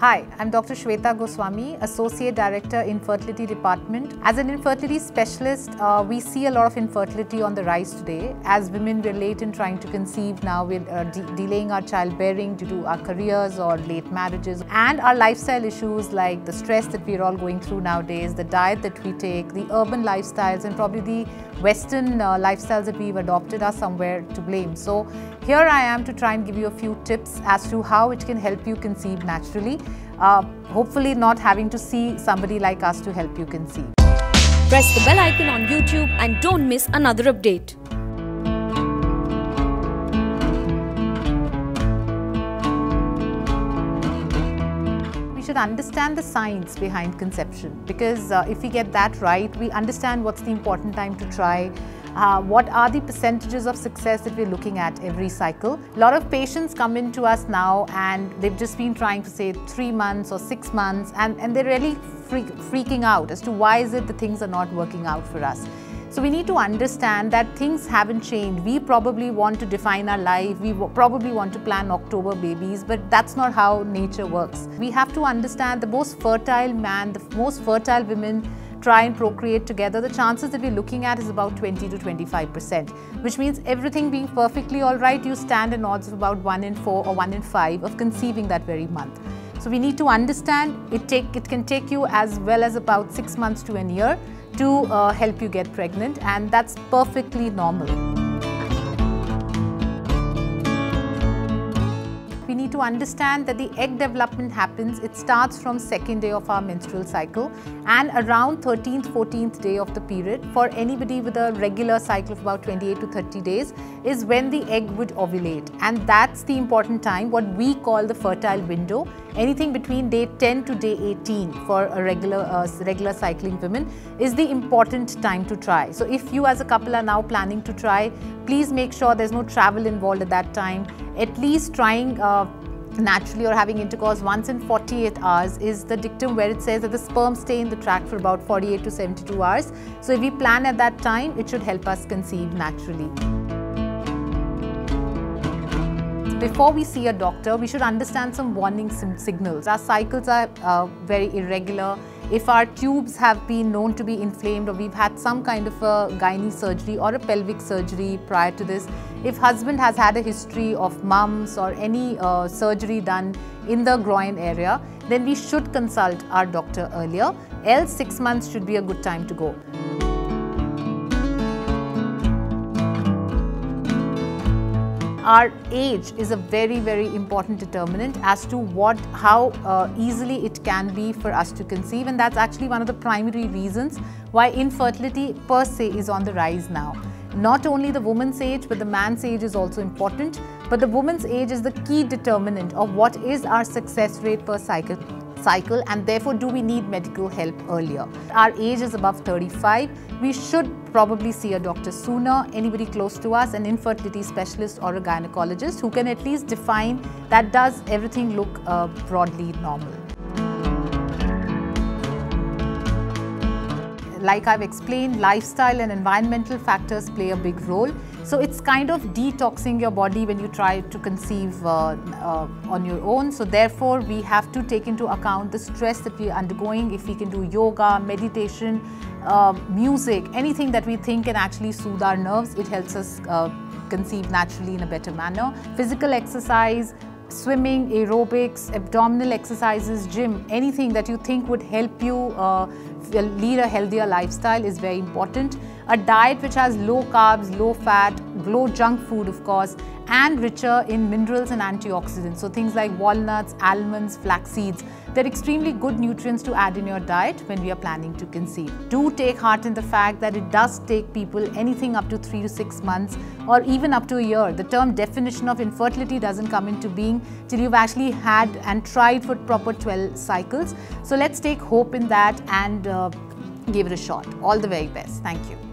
Hi, I'm Dr. Shweta Goswami, Associate Director, Infertility Department. As an infertility specialist, uh, we see a lot of infertility on the rise today. As women, we're late in trying to conceive now, we're uh, de delaying our childbearing due to our careers or late marriages. And our lifestyle issues like the stress that we're all going through nowadays, the diet that we take, the urban lifestyles, and probably the Western uh, lifestyles that we've adopted are somewhere to blame. So here I am to try and give you a few tips as to how it can help you conceive naturally. Uh, hopefully not having to see somebody like us to help you conceive. Press the bell icon on YouTube and don't miss another update. Should understand the science behind conception because uh, if we get that right, we understand what's the important time to try, uh, what are the percentages of success that we're looking at every cycle. A lot of patients come in to us now and they've just been trying to say three months or six months and, and they're really freak, freaking out as to why is it the things are not working out for us. So we need to understand that things haven't changed. We probably want to define our life, we probably want to plan October babies, but that's not how nature works. We have to understand the most fertile man, the most fertile women try and procreate together, the chances that we're looking at is about 20 to 25%, which means everything being perfectly all right, you stand in odds of about 1 in 4 or 1 in 5 of conceiving that very month. So we need to understand it, take, it can take you as well as about 6 months to a year to uh, help you get pregnant and that's perfectly normal. Need to understand that the egg development happens, it starts from second day of our menstrual cycle and around 13th, 14th day of the period for anybody with a regular cycle of about 28 to 30 days is when the egg would ovulate and that's the important time, what we call the fertile window. Anything between day 10 to day 18 for a regular, uh, regular cycling women is the important time to try. So if you as a couple are now planning to try, please make sure there's no travel involved at that time at least trying uh, naturally or having intercourse once in 48 hours is the dictum where it says that the sperm stay in the tract for about 48 to 72 hours. So if we plan at that time, it should help us conceive naturally. Before we see a doctor, we should understand some warning signals. Our cycles are uh, very irregular if our tubes have been known to be inflamed or we've had some kind of a gynae surgery or a pelvic surgery prior to this, if husband has had a history of mumps or any uh, surgery done in the groin area, then we should consult our doctor earlier, else six months should be a good time to go. our age is a very, very important determinant as to what, how uh, easily it can be for us to conceive. And that's actually one of the primary reasons why infertility per se is on the rise now. Not only the woman's age, but the man's age is also important. But the woman's age is the key determinant of what is our success rate per cycle cycle and therefore do we need medical help earlier. Our age is above 35. We should probably see a doctor sooner, anybody close to us, an infertility specialist or a gynecologist who can at least define that does everything look uh, broadly normal. Like I've explained, lifestyle and environmental factors play a big role. So it's kind of detoxing your body when you try to conceive uh, uh, on your own. So therefore, we have to take into account the stress that we are undergoing. If we can do yoga, meditation, uh, music, anything that we think can actually soothe our nerves, it helps us uh, conceive naturally in a better manner. Physical exercise, swimming, aerobics, abdominal exercises, gym, anything that you think would help you uh, lead a healthier lifestyle is very important. A diet which has low carbs, low fat, low junk food of course, and richer in minerals and antioxidants. So things like walnuts, almonds, flax seeds, they're extremely good nutrients to add in your diet when we are planning to conceive. Do take heart in the fact that it does take people anything up to three to six months or even up to a year. The term definition of infertility doesn't come into being till you've actually had and tried for proper 12 cycles. So let's take hope in that and uh, give it a shot. All the very best. Thank you.